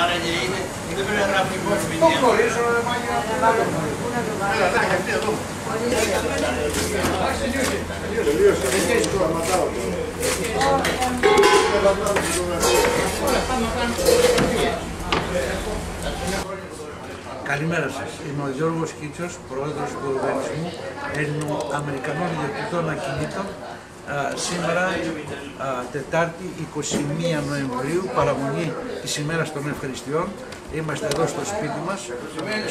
Άρα και είναι, δεν πρέπει να γράφει υπόψη με Το χωρίζω, ρε μάγια. Έλα, να, γιατί εδώ. Τελείωσε. Δεν έχεις τώρα, ματάω τώρα. Καλημέρα σας. Είμαι ο Γιώργος Κίτσος, πρόεδρος του Οργανισμού Ελληνοαμερικανών Ιδιοκτητών Ακινήτων. Α, σήμερα, α, Τετάρτη 21 Νοεμβρίου, παραμονή της ημέρας των ευχαριστειών. Είμαστε εδώ στο σπίτι μας,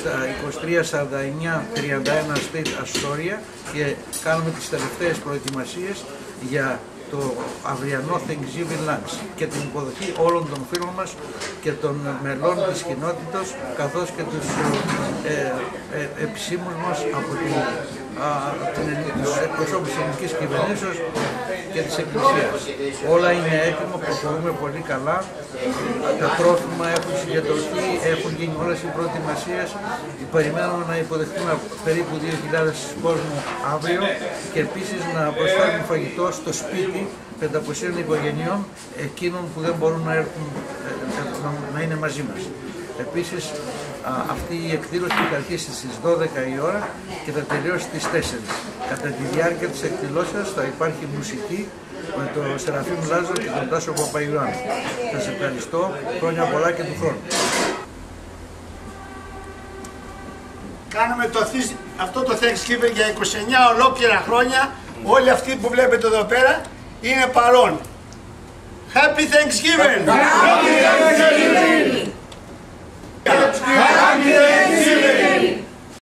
στα 2349-31 State Astoria και κάνουμε τις τελευταίες προετοιμασίες για το αυριανό Thanksgiving Lunch και την υποδοχή όλων των φίλων μας και των μελών της κοινότητας καθώς και τους ε, ε, ε, επισήμους μας από την, α, την, τους εκπροσώπους της ελληνικής κυβερνήσεως και της Εκκλησίας. Όλα είναι έτοιμα, προχωρούμε πολύ καλά. Τα τρόφιμα έχουν συγκεντρωθεί, έχουν γίνει όλες οι προετοιμασίες. Περιμένουμε να υποδεχτούμε περίπου 2.000 κόσμου αύριο και επίσης να προσφέρουμε φαγητό στο σπίτι 500 οικογενειών εκείνων που δεν μπορούν να έρθουν ε, ε, να- να είναι μαζί μας. Επίσης α, αυτή η εκδήλωση θα αρχίσει στις 12 η ώρα και θα τελειώσει στις 4. Κατά τη διάρκεια της εκδηλώσεως θα υπάρχει μουσική με τον Σεραφείμ Λάζο και τον Τάσο Παπαϊωάννη. Σας ευχαριστώ, χρόνια πολλά και του χρόνου. Κάνουμε το, θυσ- αυτό το Thanksgiving για 29 ολόκληρα χρόνια. Όλοι αυτοί που βλέπετε εδώ πέρα είναι παρόν. Happy Thanksgiving! Happy Thanksgiving! Happy Thanksgiving!